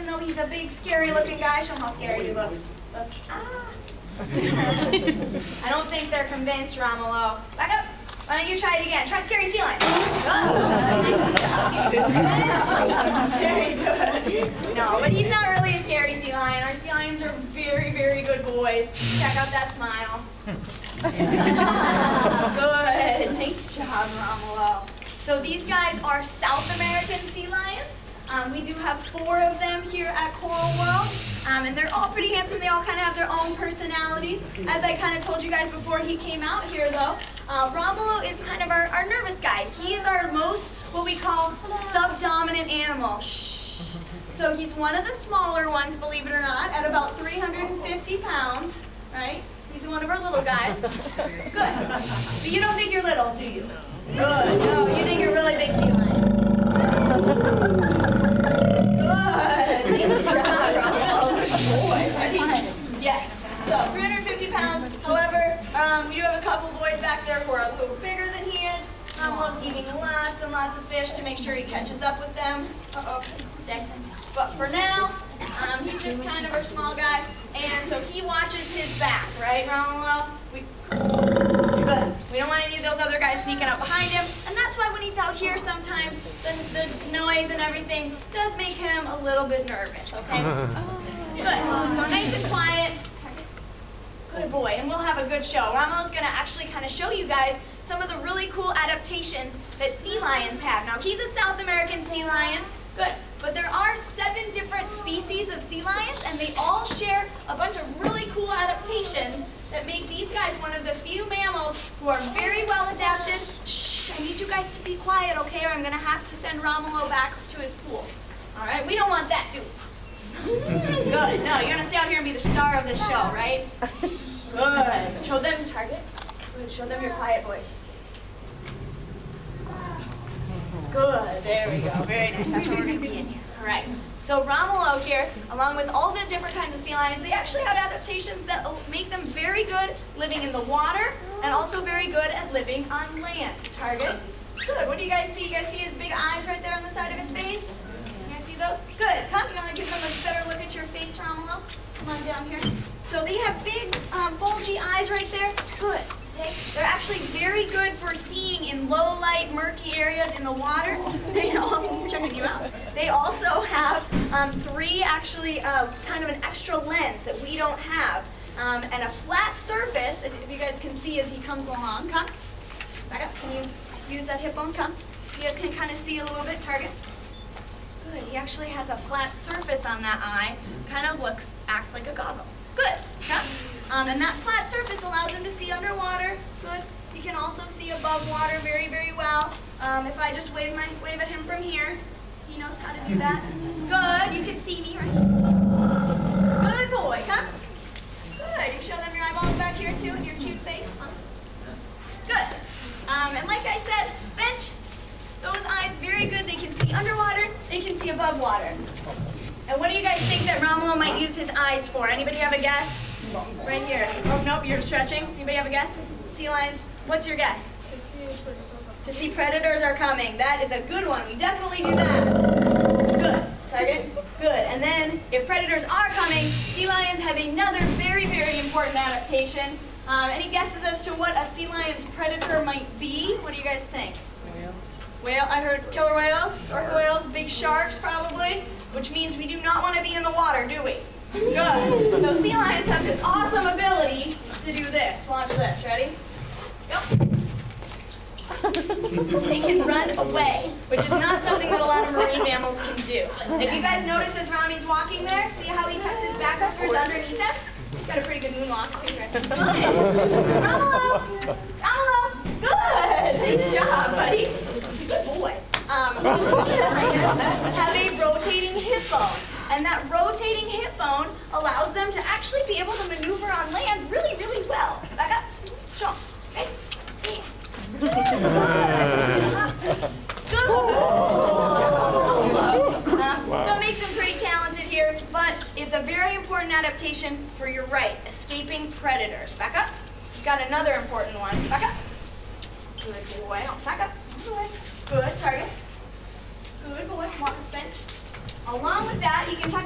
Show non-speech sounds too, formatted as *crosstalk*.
even though he's a big, scary-looking guy. Show him how scary you look. Look. Ah. *laughs* I don't think they're convinced, Romulo. Back up. Why don't you try it again? Try scary sea lion. Very good. *laughs* No, but he's not really a scary sea lion. Our sea lions are very, very good boys. Check out that smile. *laughs* good. Nice job, Romulo. So these guys are South American sea lions. Um, we do have four of them here at Coral World, um, and they're all pretty handsome. They all kind of have their own personalities. As I kind of told you guys before he came out here, though, uh, Romulo is kind of our, our nervous guy. He is our most, what we call, subdominant animal. Shh. So he's one of the smaller ones, believe it or not, at about 350 pounds, right? He's one of our little guys. *laughs* Good. But you don't think you're little, do you? Good. No, you think you're really big sea lion. Good. Nice job, Romulo. Boy, ready? Yes. So 350 pounds. However, um, we do have a couple boys back there who are a little bigger than he is. Romulo's eating lots and lots of fish to make sure he catches up with them. Uh-oh. But for now, um, he's just kind of our small guy, and so he watches his back, right, Romulo? We, good. We don't want any of those other guys sneaking up behind him, and that's why when he's out here, sometimes the, the noise and everything does make him a little bit nervous, okay? *laughs* Good. So nice and quiet. Boy, and we'll have a good show. Romulo's going to actually kind of show you guys some of the really cool adaptations that sea lions have. Now, he's a South American sea lion. Good. But there are seven different species of sea lions, and they all share a bunch of really cool adaptations that make these guys one of the few mammals who are very well adapted. Shh, I need you guys to be quiet, okay, or I'm going to have to send Romulo back to his pool. All right? We don't want that, do we? *laughs* Good. No, you're going to stay out here and be the star of this show, right? Good. Show them target. Good. Show them your quiet voice. Good. There we go. Very nice. That's where we're going to be in here. All right. So Romulo here, along with all the different kinds of sea lions, they actually have adaptations that make them very good living in the water and also very good at living on land. Target. Good. What do you guys see? You guys see his big eyes right there on the side of his face? You guys see those? Good. Come. You give them a better look at your face, Romulo? Come on down here. So they have big, um, bulgy eyes right there. Good. They're actually very good for seeing in low light, murky areas in the water. *laughs* They also, checking you out. They also have um, three actually uh, kind of an extra lens that we don't have. Um, and a flat surface, as if you guys can see as he comes along. Come. Back up. Can you use that hip bone? Come. You guys can kind of see a little bit. Target. Actually has a flat surface on that eye. Kind of looks, acts like a goggle. Good. Come. Um, and that flat surface allows him to see underwater. Good. He can also see above water very, very well. Um, if I just wave my wave at him from here, he knows how to do that. Good. You can see me, right? Good boy. Come. Good. You show them your eyeballs back here too and your cute face. Huh? Good. Um, and like I said, bench. Those eyes very good. They can see underwater. They can see above water. And what do you guys think that Romulo might use his eyes for? Anybody have a guess? Right here. Oh, nope, you're stretching. Anybody have a guess? Sea lions, what's your guess? To see predators are coming. That is a good one. We definitely do that. Good. Target? Good. And then, if predators are coming, sea lions have another very, very important adaptation. Um, any guesses as to what a sea lion's predator might be? What do you guys think? Whale, I heard killer whales, or whales, big sharks probably, which means we do not want to be in the water, do we? Good. So sea lions have this awesome ability to do this. Watch this. Ready? Yep. they can run away, which is not something that a lot of marine mammals can do. If you guys notice as Rami's walking there, see how he tucks his back uppers underneath him? He's got a pretty good moonwalk too, right? Good. Romulo! Romulo! Good! Nice job, buddy. Good boy. Um, have a rotating hip bone. And that rotating hip bone allows them to actually be able to maneuver on land really, really well. Back up. Strong. Okay. Good. Good. Uh, so it makes them pretty talented here, but it's a very important adaptation for your right, escaping predators. Back up. You've got another important one. Back up. Good boy. Back up. Good. Good. Target. Good boy. Walk bench. Along with that, he can tuck